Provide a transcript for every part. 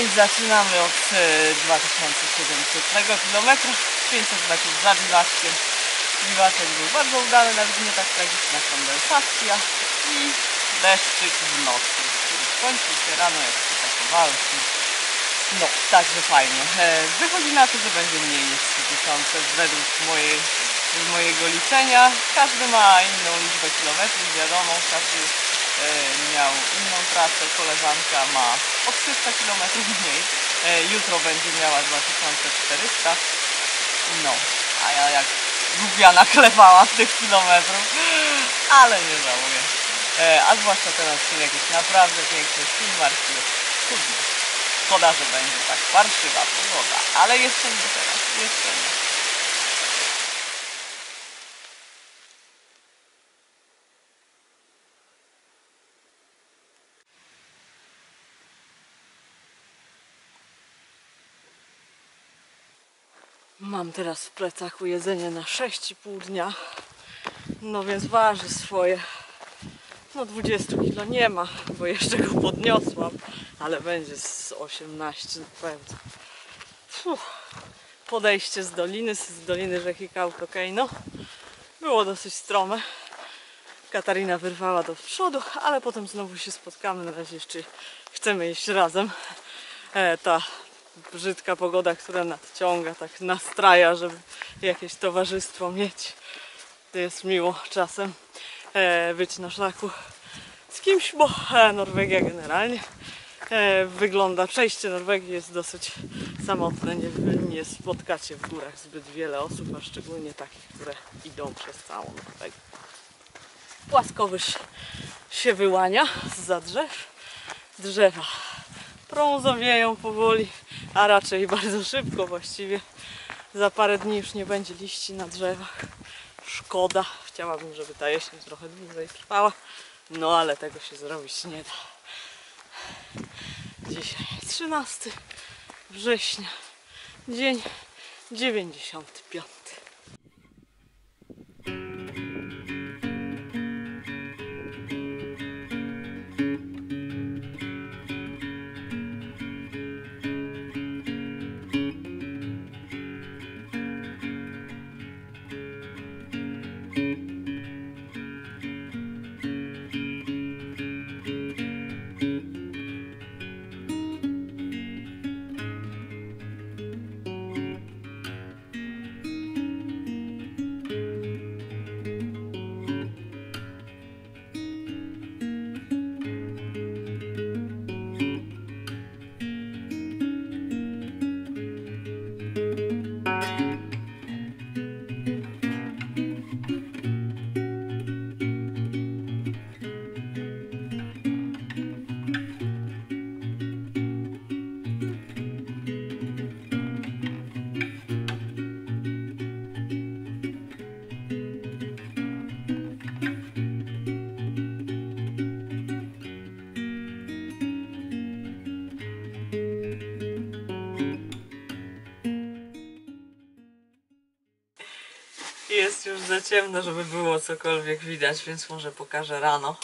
Dzień zaczynamy od e, 2700 km, 500 metrów za biwaczkiem. Biwaczek był bardzo udany, nawet nie tak tragiczna kondensacja i deszczyk w nocy, który skończył się rano jak przytakowaliśmy. No, także fajnie. E, Wychodzi na to, że będzie mniej niż 3000 według mojej, mojego liczenia. Każdy ma inną liczbę kilometrów, wiadomo, każdy e, miał inną trasę. Koleżanka ma o 300 km mniej. E, Jutro będzie miała 2400. No, a ja jak głupia naklewałam tych kilometrów, ale nie żałuję. E, A zwłaszcza ten odcinek jest naprawdę piękny, ślimarski, jest. Szkoda, że będzie tak parszywa pogoda, ale jeszcze nie teraz, jeszcze nie. Mam teraz w plecaku jedzenie na 6,5 dnia. No więc waży swoje. No 20 kilo nie ma, bo jeszcze go podniosłam, ale będzie z 18 na pewno. Fuh. Podejście z doliny, z doliny rzeki Kautokeino. Było dosyć strome. Katarina wyrwała do przodu, ale potem znowu się spotkamy. Na razie jeszcze chcemy iść razem. E, ta brzydka pogoda, która nadciąga, tak nastraja, żeby jakieś towarzystwo mieć. To jest miło czasem e, być na szlaku z kimś, bo e, Norwegia generalnie e, wygląda, przejście Norwegii jest dosyć samotne, nie, nie spotkacie w górach zbyt wiele osób, a szczególnie takich, które idą przez całą Norwegię. Płaskowyż się wyłania za drzew, drzewa brązowieją powoli, a raczej bardzo szybko właściwie. Za parę dni już nie będzie liści na drzewach. Szkoda. Chciałabym, żeby ta jesień trochę dłużej trwała. No ale tego się zrobić nie da. Dzisiaj 13 września. Dzień 95. ciemno, żeby było cokolwiek widać, więc może pokażę rano.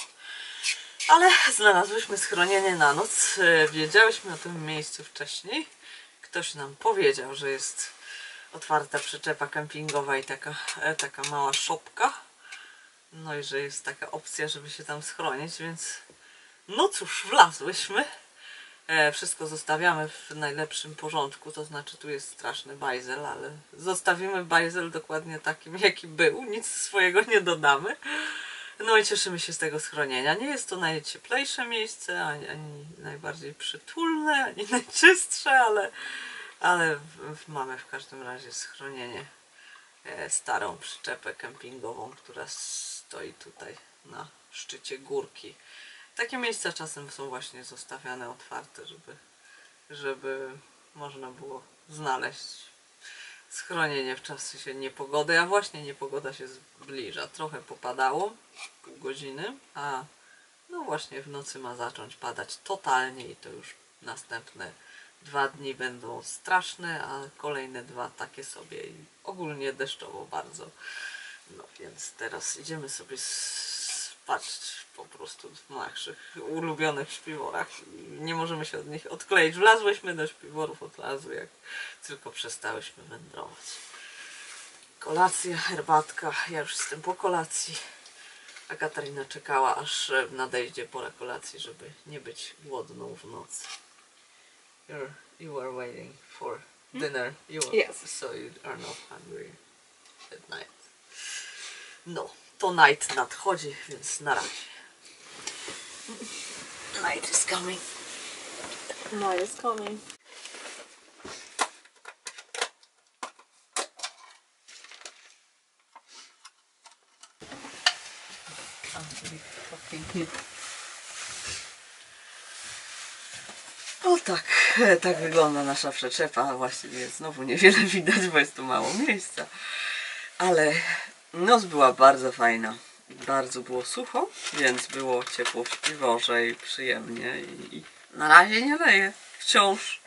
Ale znalazłyśmy schronienie na noc. E, Wiedziałyśmy o tym miejscu wcześniej. Ktoś nam powiedział, że jest otwarta przyczepa kempingowa i taka, e, taka mała szopka. No i że jest taka opcja, żeby się tam schronić, więc no cóż, wlazłyśmy. E, wszystko zostawiamy w najlepszym porządku, to znaczy tu jest straszny bajzel, ale zostawimy bajzel dokładnie takim, jaki był, nic swojego nie dodamy. No i cieszymy się z tego schronienia. Nie jest to najcieplejsze miejsce, ani, ani najbardziej przytulne, ani najczystsze, ale, ale mamy w każdym razie schronienie, e, starą przyczepę kempingową, która stoi tutaj na szczycie górki. Takie miejsca czasem są właśnie zostawiane otwarte, żeby, żeby można było znaleźć schronienie w czasie niepogody, a właśnie niepogoda się zbliża. Trochę popadało, pół godziny, a no właśnie w nocy ma zacząć padać totalnie i to już następne dwa dni będą straszne, a kolejne dwa takie sobie ogólnie deszczowo bardzo. No więc teraz idziemy sobie s- patrzeć po prostu w naszych ulubionych śpiworach. Nie możemy się od nich odkleić. Wlazłyśmy do śpiworów od razu, jak tylko przestałyśmy wędrować. Kolacja, herbatka. Ja już jestem po kolacji. A Katarina czekała, aż nadejdzie pora kolacji, żeby nie być głodną w nocy. You're, you are waiting for dinner. You are, Yes. So you are not hungry at night. No, to night nadchodzi, więc na razie. Night is coming. Night is coming. O tak, tak wygląda nasza przyczepa. Właściwie znowu niewiele widać, bo jest tu mało miejsca. Ale noc była bardzo fajna. Bardzo było sucho, więc było ciepło w śpiworze i przyjemnie. I, na razie nie leje. Wciąż.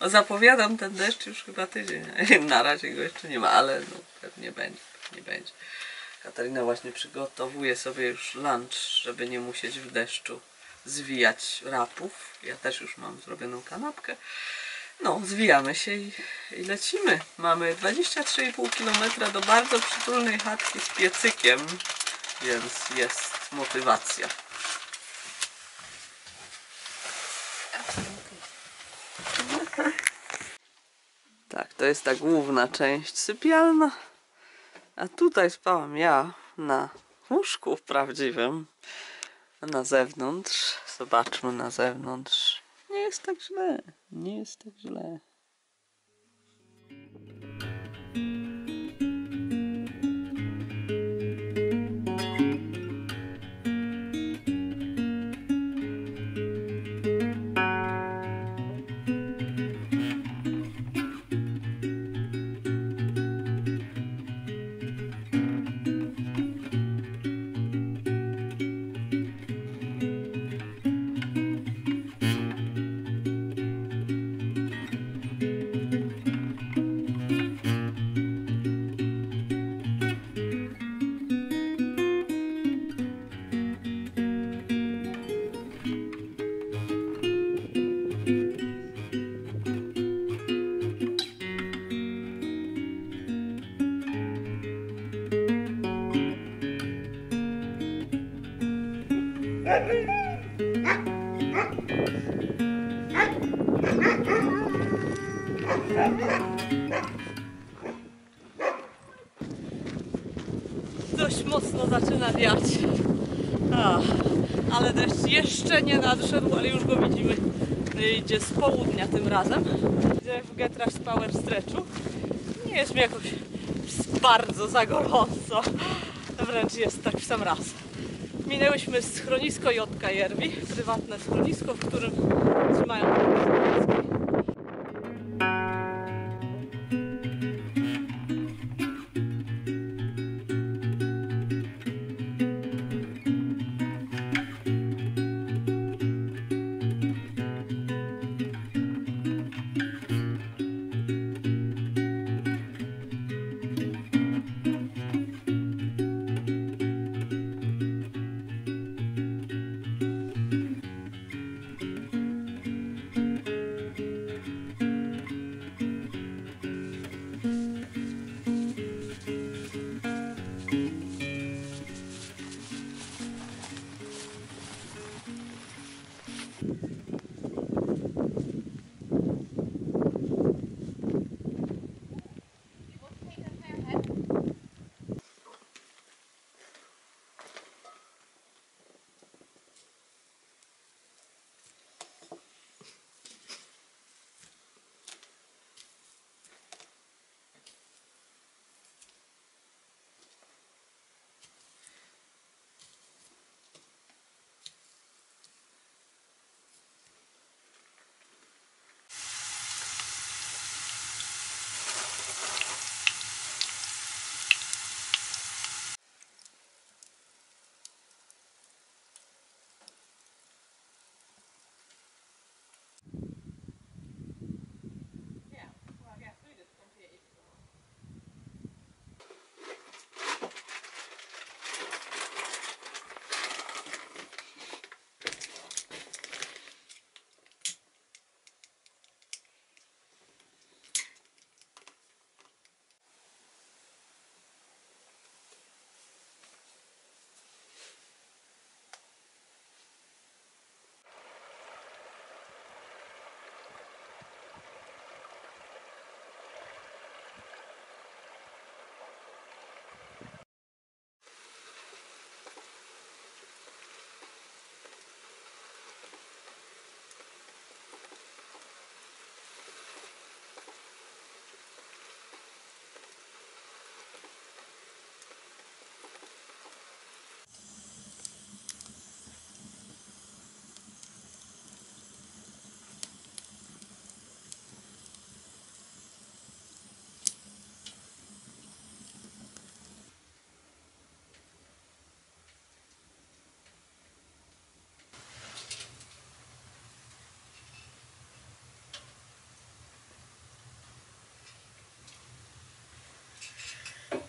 Zapowiadam ten deszcz już chyba tydzień. Na razie go jeszcze nie ma, ale no, pewnie będzie. Pewnie będzie. Katarina właśnie przygotowuje sobie już lunch, żeby nie musieć w deszczu zwijać rapów. Ja też już mam zrobioną kanapkę. No, zwijamy się i, i lecimy. Mamy 23,5 km do bardzo przytulnej chatki z piecykiem, więc jest motywacja. Tak, to jest ta główna część sypialna. A tutaj spałam ja na łóżku prawdziwym. Na zewnątrz, zobaczmy na zewnątrz. Jest tak źle, nie jest tak źle. Ale deszcz jeszcze nie nadszedł, ale już go widzimy. Idzie z południa tym razem. Idę w Getrash Power Stretchu. Nie jest mi jakoś bardzo za gorąco. Wręcz jest tak w sam raz. Minęłyśmy schronisko Jotka Jerwi, prywatne schronisko, w którym trzymają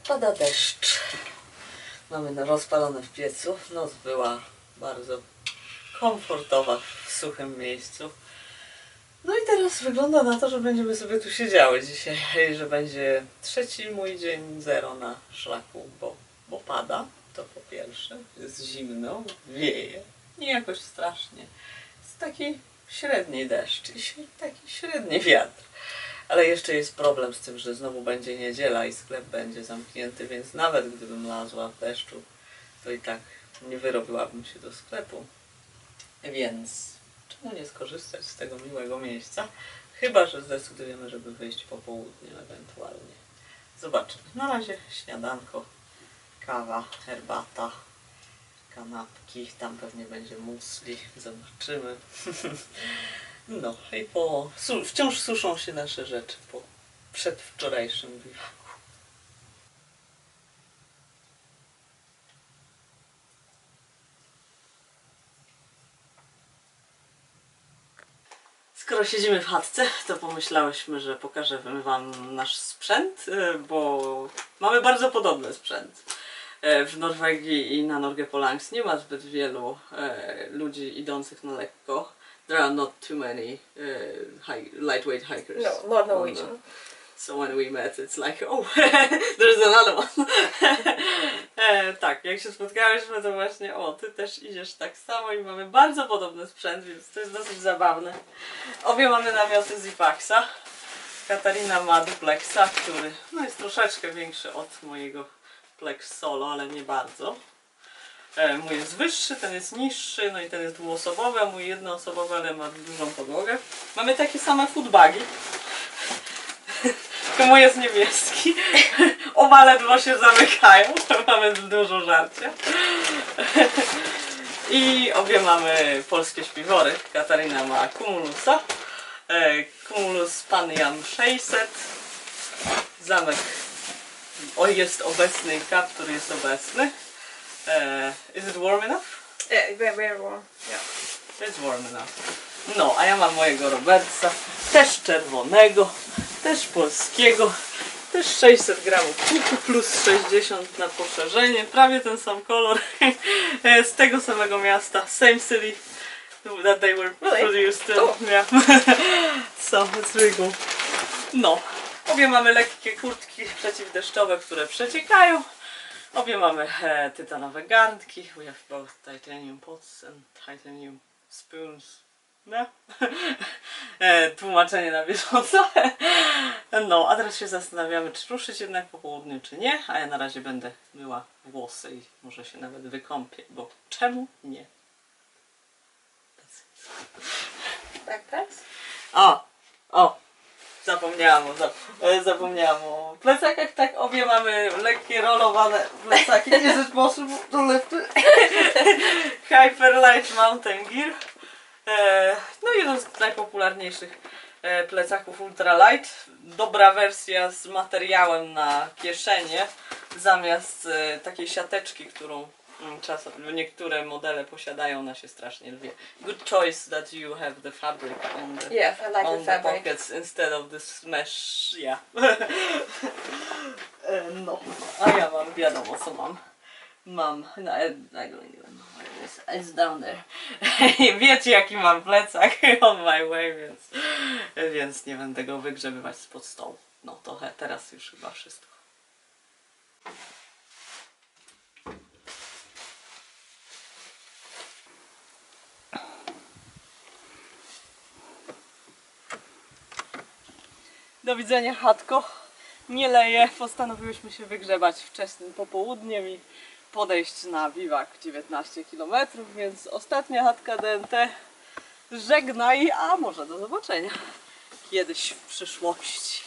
Pada deszcz. Mamy rozpalone w piecu. Noc była bardzo komfortowa w suchym miejscu. No i teraz wygląda na to, że będziemy sobie tu siedziały dzisiaj, że będzie trzeci mój dzień zero na szlaku, bo, bo pada, to po pierwsze, jest zimno, wieje, nie jakoś strasznie. Jest taki średni deszcz i taki średni wiatr. Ale jeszcze jest problem z tym, że znowu będzie niedziela i sklep będzie zamknięty, więc nawet gdybym lazła w deszczu, to i tak nie wyrobiłabym się do sklepu. Więc czemu nie skorzystać z tego miłego miejsca? Chyba, że zdecydujemy, żeby wyjść po południu ewentualnie. Zobaczymy. Na razie śniadanko, kawa, herbata, kanapki, tam pewnie będzie musli, zobaczymy. No i po, wciąż suszą się nasze rzeczy po przedwczorajszym biwaku. Skoro siedzimy w chatce, to pomyślałyśmy, że pokażemy Wam nasz sprzęt, e, bo mamy bardzo podobny sprzęt. E, W Norwegii i na Norge Polangs nie ma zbyt wielu e, ludzi idących na lekko. There are not too many uh, high, lightweight hikers. No, not the- Norwegian. So when we met, it's like, oh, there's another one. e, tak, jak się spotkałyśmy, to właśnie, o, ty też idziesz tak samo i mamy bardzo podobny sprzęt, więc to jest dosyć zabawne. Obie mamy namioty Zipaxa. Katarina ma duplexa, który no, jest troszeczkę większy od mojego Plex Solo, ale nie bardzo. E, mój jest wyższy, ten jest niższy, no i ten jest dwuosobowy, a mój jednoosobowy, ale ma dużą podłogę. Mamy takie same foodbagi. Tylko mój jest niebieski. Oba ledwo się zamykają. Mamy dużo żarcia. I obie mamy polskie śpiwory. Katarina ma Cumulusa. E, Cumulus Pan Jan 600. Zamek o, jest obecny i kaptur jest obecny. E, is it warm enough? Yeah, very, very warm. Yeah. It's warm enough. No, a ja mam mojego Robertsa, też czerwonego, też polskiego, też 600 gramów plus 60 na poszerzenie, prawie ten sam kolor, z tego samego miasta, same city that they were Really? produced in. Oh. Yeah. so, it's really cool. No, obie mamy lekkie kurtki przeciwdeszczowe, które przeciekają. Obie mamy e, tytanowe garnki. We have both titanium pots and titanium spoons. No. e, tłumaczenie na bieżąco. no, a teraz się zastanawiamy, czy ruszyć jednak po południu, czy nie. A ja na razie będę myła włosy i może się nawet wykąpię, bo czemu nie? Backpacks? O, o, zapomniałam o, zap, e, zapomniałam o plecakach, tak obie mamy lekkie rolowane plecaki, is it possible to lift it? Hyperlight Mountain Gear. E, no jeden z najpopularniejszych e, plecaków ultralight. Dobra wersja z materiałem na kieszenie zamiast takiej siateczki, którą czasem niektóre modele posiadają, ona się strasznie lwie. Good choice that you have the fabric on the Yes, I like on the the fabric. pockets instead of this mesh, yeah. E, no, a ja mam, wiadomo co mam. Mam, no I, I don't even know where it is. It's down there. Wiecie jaki mam plecak on my way, więc, więc nie będę go wygrzebywać spod stołu. No to he, teraz już chyba wszystko. Do widzenia, chatko. Nie leje. Postanowiłyśmy się wygrzebać wczesnym popołudniem i podejść na biwak 19 km, więc ostatnia chatka DNT. Żegnaj, a może do zobaczenia kiedyś w przyszłości.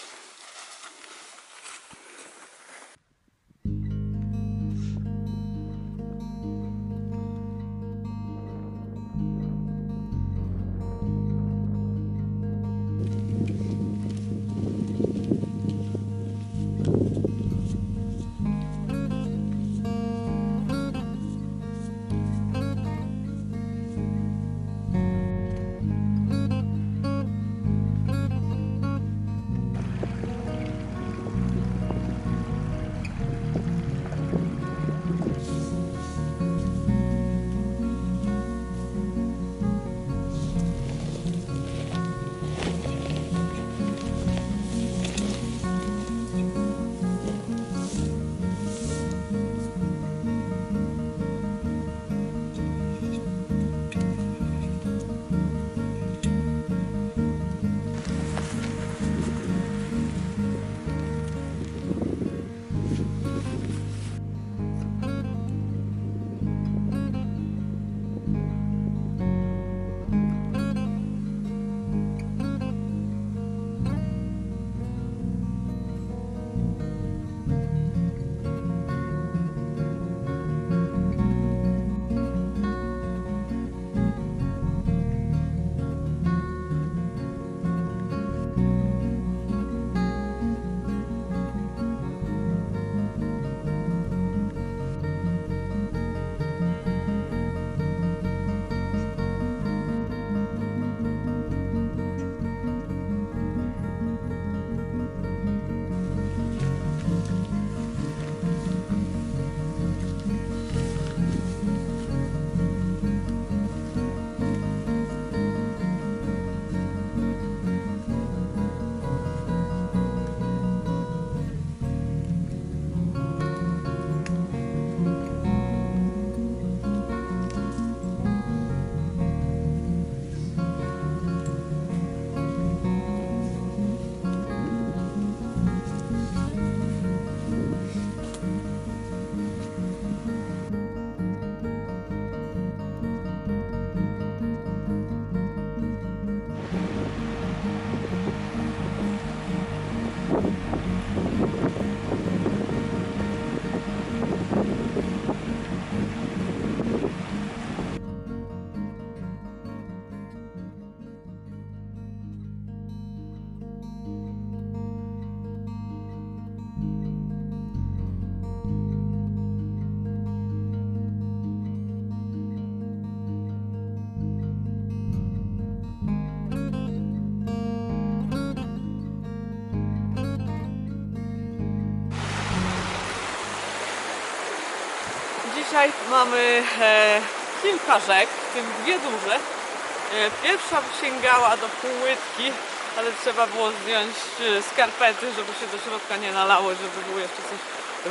Dzisiaj mamy e, kilka rzek, w tym dwie duże. E, pierwsza sięgała do półłytki, ale trzeba było zdjąć e, skarpety, żeby się do środka nie nalało, żeby było jeszcze coś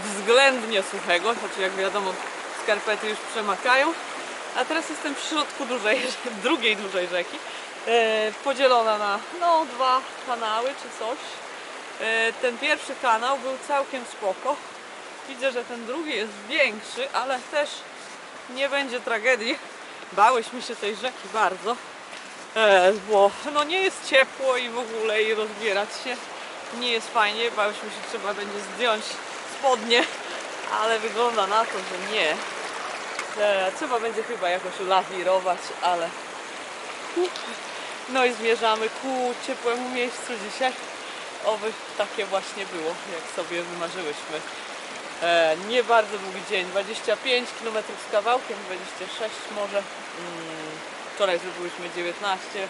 względnie suchego. Znaczy jak wiadomo skarpety już przemakają. A teraz jestem w środku dużej, drugiej dużej rzeki, e, podzielona na no, dwa kanały czy coś. E, ten pierwszy kanał był całkiem spoko. Widzę, że ten drugi jest większy, ale też nie będzie tragedii. Bałyśmy się tej rzeki bardzo, e, bo no nie jest ciepło i w ogóle i rozbierać się nie jest fajnie. Bałyśmy się, trzeba będzie zdjąć spodnie, ale wygląda na to, że nie. E, trzeba będzie chyba jakoś ulawirować, ale no i zmierzamy ku ciepłemu miejscu dzisiaj. Oby takie właśnie było, jak sobie wymarzyłyśmy. E, nie bardzo długi dzień, 25 km z kawałkiem, 26 może. Mm, wczoraj zrobiłyśmy 19,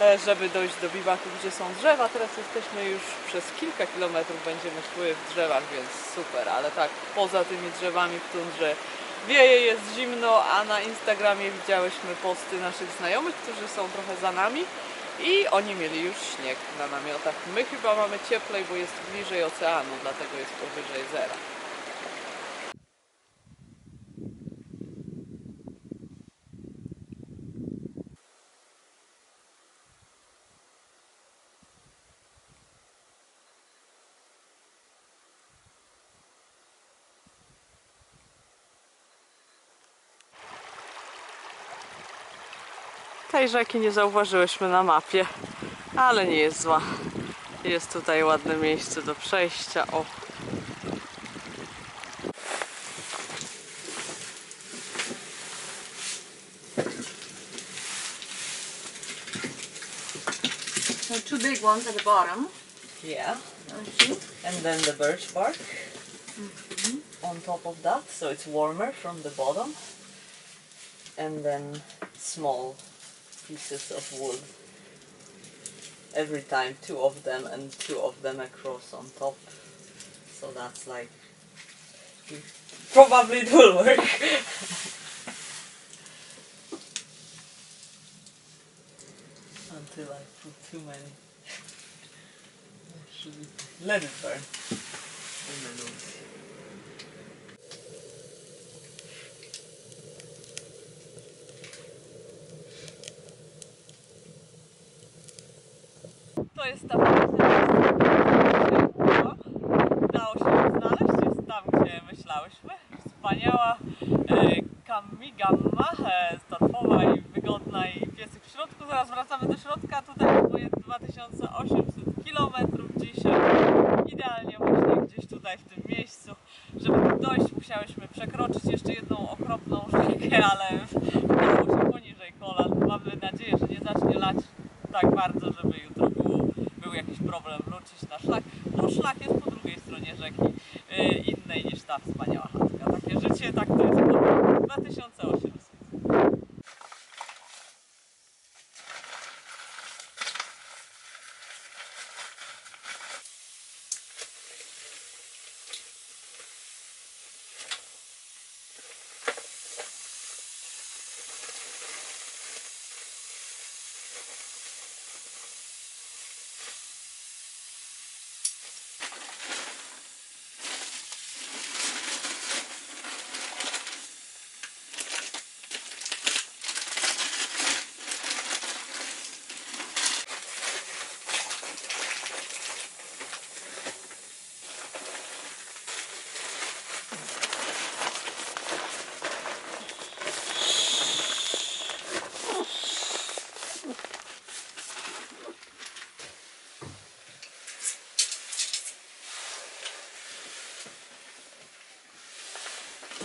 e, żeby dojść do biwaku, gdzie są drzewa. Teraz jesteśmy już przez kilka kilometrów, będziemy szły w drzewach, więc super. Ale tak, poza tymi drzewami w tundrze wieje, jest zimno, a na Instagramie widziałyśmy posty naszych znajomych, którzy są trochę za nami. I oni mieli już śnieg na namiotach. My chyba mamy cieplej, bo jest bliżej oceanu, dlatego jest powyżej zera. Tej rzeki nie zauważyłyśmy na mapie, ale nie jest zła. Jest tutaj ładne miejsce do przejścia. O, So two big ones at the bottom. yeah. Okay. And then the birch bark on top of that, so it's warmer from the bottom. And then small pieces of wood. Every time, two of them and two of them across on top. So that's like. Probably it will work. Until I put too many. Let it burn. 2008.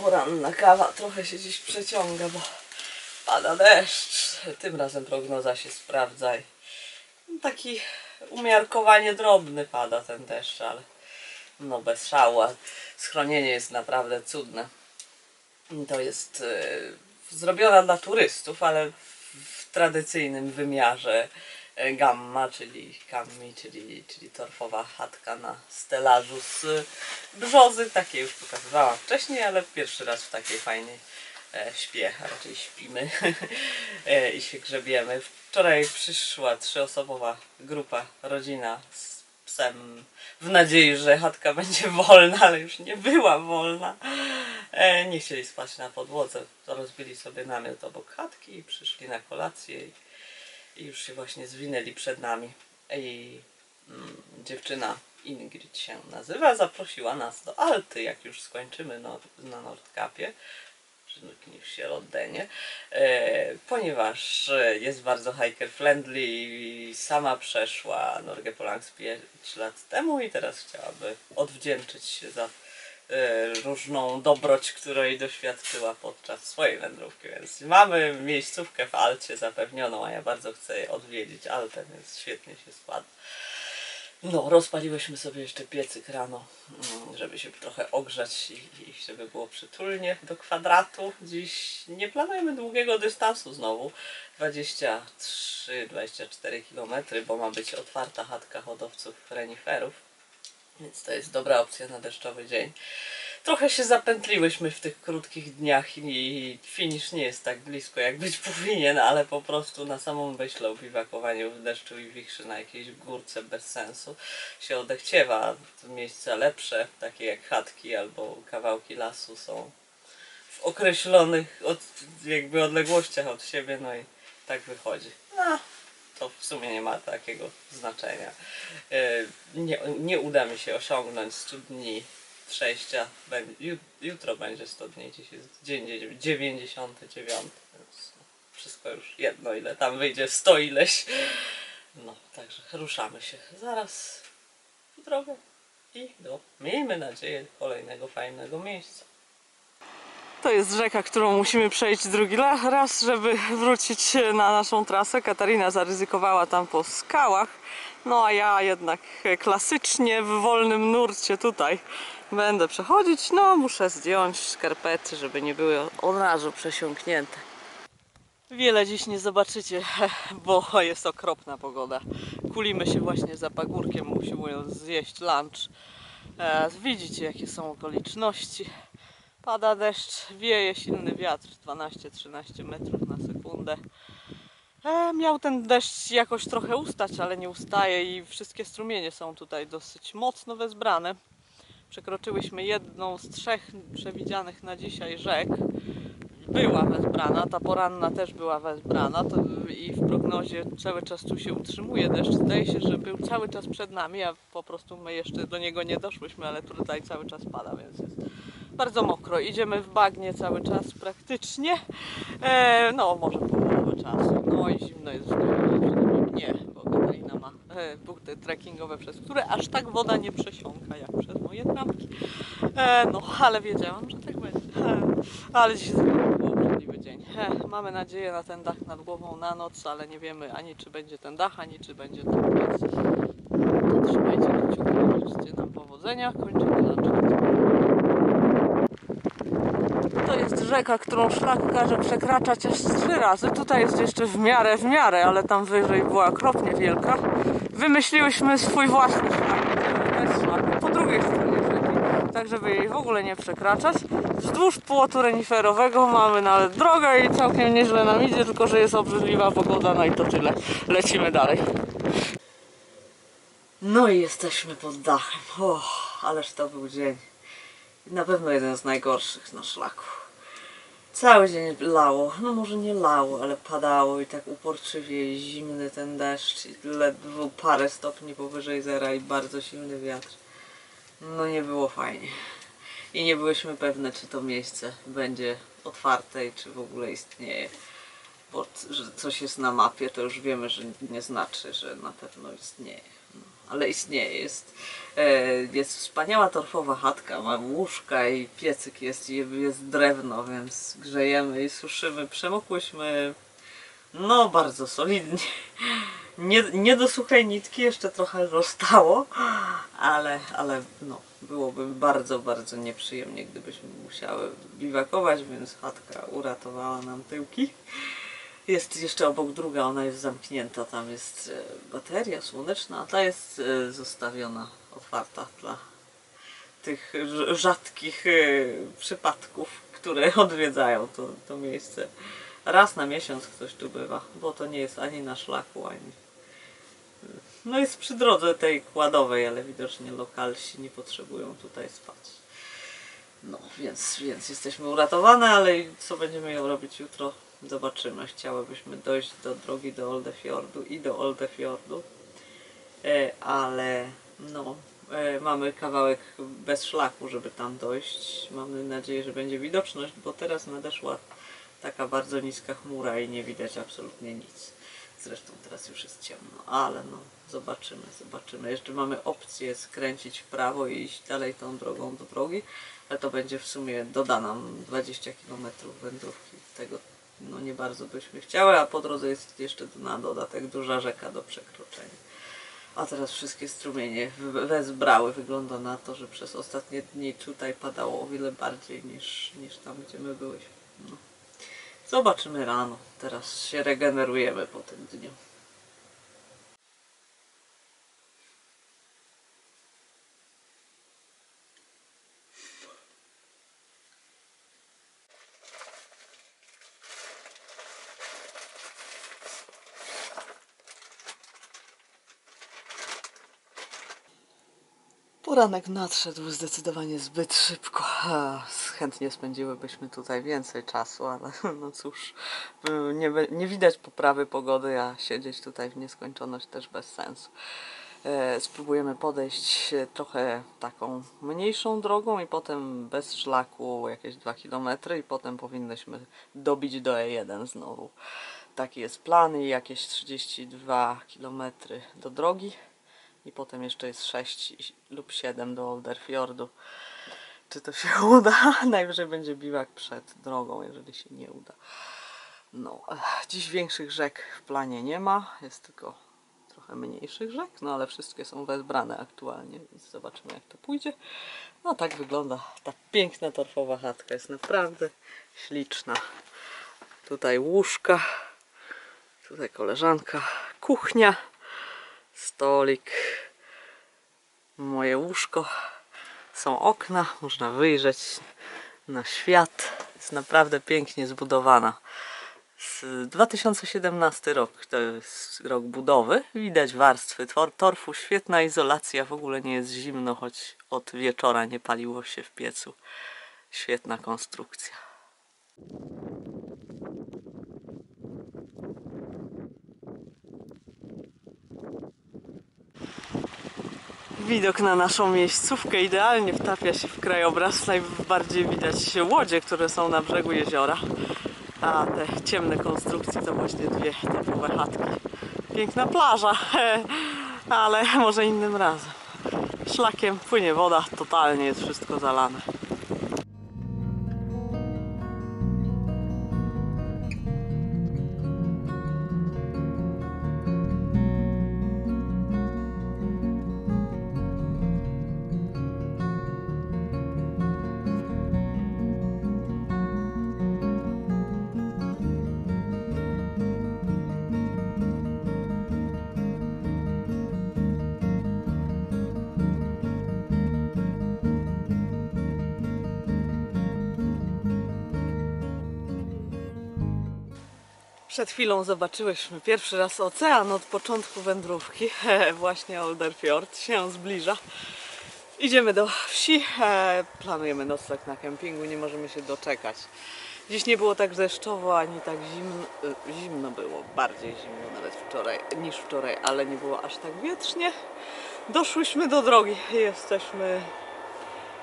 Poranna kawa trochę się dziś przeciąga, bo pada deszcz. Tym razem prognoza się sprawdza. i Taki umiarkowanie drobny pada ten deszcz, ale no bez szału. Schronienie jest naprawdę cudne. To jest e, zrobiona dla turystów, ale w tradycyjnym wymiarze gamma, czyli kammi, czyli, czyli torfowa chatka na stelażu z e, brzozy. Takie już pokazywałam wcześniej, ale pierwszy raz w takiej fajnej e, śpię, a raczej śpimy e, i się grzebiemy. Wczoraj przyszła trzyosobowa grupa, rodzina z psem w nadziei, że chatka będzie wolna, ale już nie była wolna. E, nie chcieli spać na podłodze, rozbili sobie namiot obok chatki i przyszli na kolację i, już się właśnie zwinęli przed nami. I mm, dziewczyna Ingrid się nazywa, zaprosiła nas do Alty, jak już skończymy no, na Nordkapie niech się Roddenie, e, ponieważ e, jest bardzo hiker friendly i sama przeszła Norgę Polansk 5 lat temu i teraz chciałaby odwdzięczyć się za różną dobroć, której doświadczyła podczas swojej wędrówki, więc mamy miejscówkę w Alcie zapewnioną, a ja bardzo chcę odwiedzić Altę, więc świetnie się składa. No, rozpaliłyśmy sobie jeszcze piecyk rano, mm, żeby się trochę ogrzać i, i żeby było przytulnie do kwadratu. Dziś nie planujemy długiego dystansu znowu. 23-24 km, bo ma być otwarta chatka hodowców reniferów. Więc to jest dobra opcja na deszczowy dzień. Trochę się zapętliłyśmy w tych krótkich dniach i finish nie jest tak blisko jak być powinien, ale po prostu na samą myśl o biwakowaniu w deszczu i wichrzy na jakiejś górce bez sensu się odechciewa. Miejsca lepsze, takie jak chatki albo kawałki lasu są w określonych od, jakby odległościach od siebie, no i tak wychodzi. No, to w sumie nie ma takiego znaczenia. E, Nie, nie uda mi się osiągnąć 100 dni przejścia. Jutro będzie 100 dni, dziś jest dzień dziewię- 99, więc wszystko już jedno, ile tam wyjdzie, 100 ileś. No, także ruszamy się zaraz w drogę i do, miejmy nadzieję, kolejnego fajnego miejsca. To jest rzeka, którą musimy przejść drugi raz, żeby wrócić na naszą trasę. Katarina zaryzykowała tam po skałach, no a ja jednak klasycznie w wolnym nurcie tutaj będę przechodzić. No, muszę zdjąć skarpety, żeby nie były od razu przesiąknięte. Wiele dziś nie zobaczycie, bo jest okropna pogoda. Kulimy się właśnie za pagórkiem, usiłując zjeść lunch. E, widzicie, jakie są okoliczności. Pada deszcz, wieje silny wiatr 12-13 metrów na sekundę. E, miał ten deszcz jakoś trochę ustać, ale nie ustaje i wszystkie strumienie są tutaj dosyć mocno wezbrane. Przekroczyłyśmy jedną z trzech przewidzianych na dzisiaj rzek. Była wezbrana, ta poranna też była wezbrana to, i w prognozie cały czas tu się utrzymuje deszcz. Zdaje się, że był cały czas przed nami, a po prostu my jeszcze do niego nie doszłyśmy, ale tutaj cały czas pada, więc jest bardzo mokro. Idziemy w bagnie cały czas praktycznie. E, no, może połowę czasu. No i zimno jest w szkole. Nie, bo Katarina ma e, buty trekkingowe, przez które aż tak woda nie przesiąka jak przez moje trampki. E, no, ale wiedziałam, że tak będzie. E, ale dzisiaj był obrzydliwy dzień. E, mamy nadzieję na ten dach nad głową na noc, ale nie wiemy ani czy będzie ten dach, ani czy będzie ten. To trzymajcie kciuki, życzcie nam powodzenia. Kończymy lunch. Jest rzeka, którą szlak każe przekraczać aż trzy razy. Tutaj jest jeszcze w miarę, w miarę, ale tam wyżej była okropnie wielka. Wymyśliłyśmy swój własny szlak, szlaku, po drugiej stronie rzeki, tak żeby jej w ogóle nie przekraczać. Wzdłuż płotu reniferowego mamy nawet drogę i całkiem nieźle nam idzie, tylko że jest obrzydliwa pogoda, no i to tyle. Lecimy dalej. No i jesteśmy pod dachem. O, ależ to był dzień. Na pewno jeden z najgorszych na szlaku. Cały dzień lało, no może nie lało, ale padało i tak uporczywie zimny ten deszcz i ledwo parę stopni powyżej zera i bardzo silny wiatr. No nie było fajnie. I nie byłyśmy pewne, czy to miejsce będzie otwarte i czy w ogóle istnieje. Bo że coś jest na mapie, to już wiemy, że nie znaczy, że na pewno istnieje. Ale istnieje. Jest, e, jest wspaniała torfowa chatka, ma łóżka i piecyk jest, jest drewno, więc grzejemy i suszymy. Przemokłyśmy no bardzo solidnie. Nie, nie do suchej nitki, jeszcze trochę zostało, ale, ale no, byłoby bardzo, bardzo nieprzyjemnie, gdybyśmy musiały biwakować, więc chatka uratowała nam tyłki. Jest jeszcze obok druga, ona jest zamknięta, tam jest e, bateria słoneczna, a ta jest e, zostawiona otwarta dla tych rz- rzadkich e, przypadków, które odwiedzają to, to miejsce. Raz na miesiąc ktoś tu bywa, bo to nie jest ani na szlaku, ani. No jest przy drodze tej kładowej, ale widocznie lokalsi nie potrzebują tutaj spać. No, więc, więc jesteśmy uratowane, ale co będziemy ją robić jutro, zobaczymy. Chciałybyśmy dojść do drogi do Oldefjordu i do Oldefjordu, e, ale no, e, mamy kawałek bez szlaku, żeby tam dojść. Mamy nadzieję, że będzie widoczność, bo teraz nadeszła taka bardzo niska chmura i nie widać absolutnie nic. Zresztą teraz już jest ciemno, ale no zobaczymy, zobaczymy. Jeszcze mamy opcję skręcić w prawo i iść dalej tą drogą do drogi, ale to będzie w sumie doda nam 20 km wędrówki. Tego no nie bardzo byśmy chciały, a po drodze jest jeszcze na dodatek duża rzeka do przekroczenia. A teraz wszystkie strumienie wezbrały. Wygląda na to, że przez ostatnie dni tutaj padało o wiele bardziej niż, niż tam, gdzie my byliśmy. No. Zobaczymy rano. Teraz się regenerujemy po tym dniu. Poranek nadszedł zdecydowanie zbyt szybko. Chętnie spędziłybyśmy tutaj więcej czasu, ale no cóż, y, nie, nie widać poprawy pogody, a siedzieć tutaj w nieskończoność też bez sensu. E, Spróbujemy podejść e, trochę taką mniejszą drogą i potem bez szlaku jakieś 2 km i potem powinnyśmy dobić do E1 znowu. Taki jest plan i jakieś 32 km do drogi i potem jeszcze jest 6 i- lub 7 do Olderfjordu. Czy to się uda? Najwyżej będzie biwak przed drogą, jeżeli się nie uda. No, dziś większych rzek w planie nie ma, jest tylko trochę mniejszych rzek, no ale wszystkie są wezbrane aktualnie, więc zobaczymy jak to pójdzie. No tak wygląda ta piękna torfowa chatka, jest naprawdę śliczna. Tutaj łóżka, tutaj koleżanka, kuchnia, stolik, moje łóżko, są okna, można wyjrzeć na świat. Jest naprawdę pięknie zbudowana. Z 2017 rok to jest rok budowy. Widać warstwy tor- torfu, świetna izolacja, w ogóle nie jest zimno, choć od wieczora nie paliło się w piecu. Świetna konstrukcja. Widok na naszą miejscówkę idealnie wtapia się w krajobraz. Najbardziej widać łodzie, które są na brzegu jeziora. A te ciemne konstrukcje to właśnie dwie typowe chatki. Piękna plaża, ale może innym razem. Szlakiem płynie woda, totalnie jest wszystko zalane. Chwilą zobaczyłyśmy pierwszy raz ocean od początku wędrówki. Właśnie Olderfjord się zbliża. Idziemy do wsi. E, Planujemy nocleg na kempingu, nie możemy się doczekać. Dziś nie było tak deszczowo, ani tak zimno. Zimno było, bardziej zimno nawet wczoraj niż wczoraj, ale nie było aż tak wietrznie. Doszłyśmy do drogi. Jesteśmy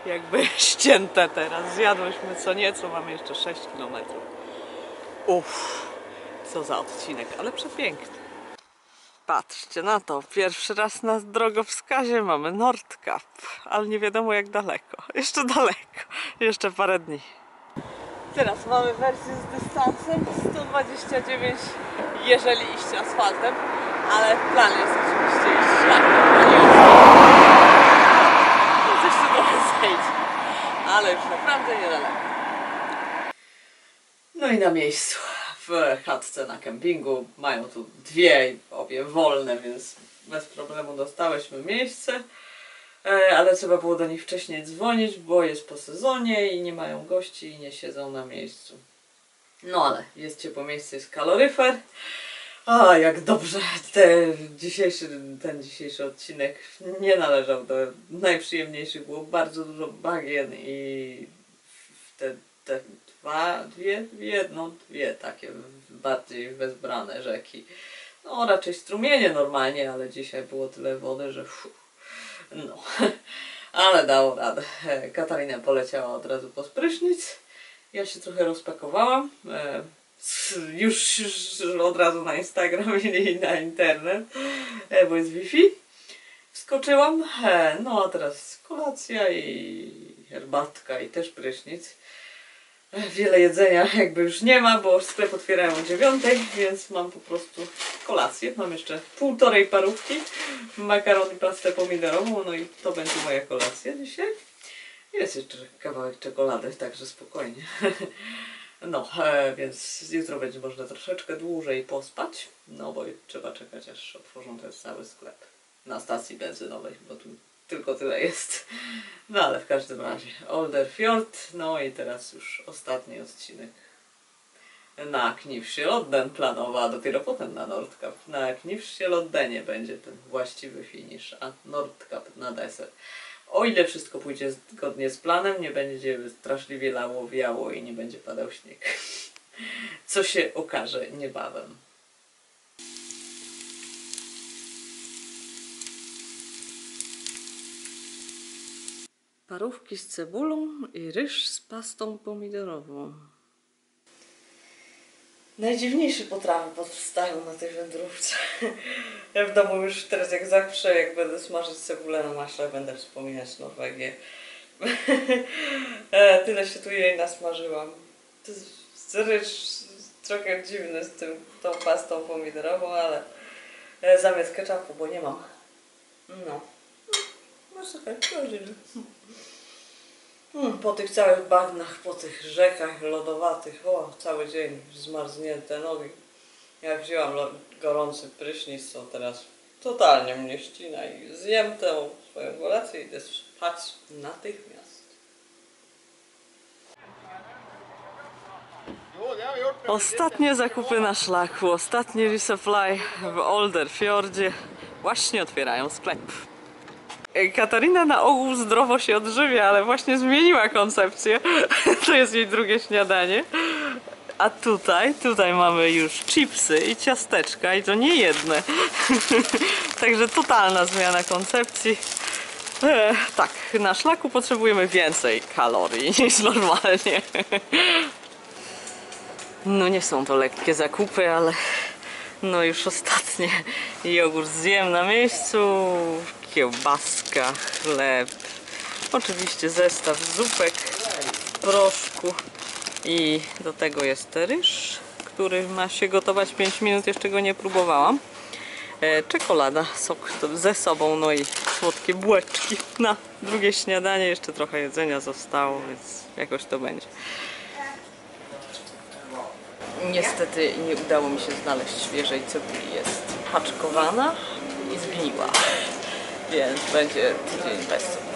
jakby ścięte teraz. Zjadłyśmy co nieco, mamy jeszcze 6 kilometrów. Uff, co za odcinek, ale przepiękny. Patrzcie na to, pierwszy raz na drogowskazie mamy Nordkap, ale nie wiadomo jak daleko. Jeszcze daleko, jeszcze parę dni. Teraz mamy wersję z dystansem 129, jeżeli iść asfaltem, ale plan jest oczywiście iść szlakiem. Więc jeszcze trochę zejdzie, ale już naprawdę niedaleko. No i na miejscu. W chatce na kempingu. Mają tu dwie, obie wolne, więc bez problemu dostałyśmy miejsce. E, Ale trzeba było do nich wcześniej dzwonić, bo jest po sezonie i nie mają gości i nie siedzą na miejscu. No ale jest ciepłe miejsce, jest kaloryfer. A, jak dobrze te dzisiejszy, ten dzisiejszy odcinek nie należał do najprzyjemniejszych. Było bardzo dużo bagien i te, te dwa, dwie, jedną, dwie takie bardziej wezbrane rzeki. No raczej strumienie normalnie, ale dzisiaj było tyle wody, że fu, no. Ale dało radę. Katarina poleciała od razu po sprysznic. Ja się trochę rozpakowałam. E, już od razu na Instagram i na internet, e, bo jest Wi-Fi. Wskoczyłam. E, No a teraz kolacja i herbatka i też prysznic. Wiele jedzenia jakby już nie ma, bo sklep otwierają o dziewiątej, więc mam po prostu kolację. Mam jeszcze półtorej parówki, makaron i pastę pomidorową, no i to będzie moja kolacja dzisiaj. Jest jeszcze kawałek czekolady, także spokojnie. No, e, więc jutro będzie można troszeczkę dłużej pospać, no bo trzeba czekać aż otworzą ten cały sklep na stacji benzynowej, bo tu tylko tyle jest. No ale w każdym razie Olderfjord, no i teraz już ostatni odcinek na Knivsjelodden planowa, a dopiero potem na Nordkap. Na Knivsjeloddenie będzie ten właściwy finish, a Nordkap na deser. O ile wszystko pójdzie zgodnie z planem, nie będzie straszliwie lało, wiało i nie będzie padał śnieg. Co się okaże niebawem. Parówki z cebulą i ryż z pastą pomidorową. Najdziwniejsze potrawy powstają na tej wędrówce. Ja w domu już teraz jak zawsze, jak będę smażyć cebulę na maśle, będę wspominać Norwegię. E, Tyle się tu jej nasmażyłam. To jest ryż trochę dziwny z tym, tą pastą pomidorową, ale e, zamiast ketchupu, bo nie mam. No. No słuchaj, godziny. Mm, Po tych całych bagnach, po tych rzekach lodowatych, o, cały dzień zmarznięte nogi. Jak wzięłam gorący prysznic, to teraz totalnie mnie ścina i zjem tę swoją kolację i idę spać natychmiast. Ostatnie zakupy na szlaku, ostatni resupply w Olderfjordzie. Właśnie otwierają sklep. Katarina na ogół zdrowo się odżywia, ale właśnie zmieniła koncepcję. To jest jej drugie śniadanie. A tutaj, tutaj mamy już chipsy i ciasteczka i to nie jedne. Także totalna zmiana koncepcji. E, tak, na szlaku potrzebujemy więcej kalorii niż normalnie. No nie są to lekkie zakupy, ale no już ostatnie. Jogurt zjem na miejscu, kiełbaska, chleb, oczywiście zestaw zupek, proszku i do tego jest ryż, który ma się gotować 5 minut, jeszcze go nie próbowałam. E, czekolada, sok ze sobą, no i słodkie bułeczki na drugie śniadanie. Jeszcze trochę jedzenia zostało, więc jakoś to będzie. Niestety nie udało mi się znaleźć świeżej cebuli. Jest haczkowana i zgniła. 番茄然觉得自己。